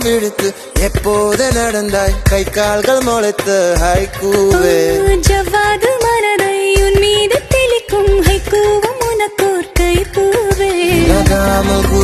பிடித்து எப்போது நடந்தாய்? கை கால்கள் முளைத்து ஹைக்கூவே ஜவ்வாது மனதை உன் மீது தெளிக்கும் ஹைக்கூவும் உனக்கோர் கை நகாமல் கூடும் கூ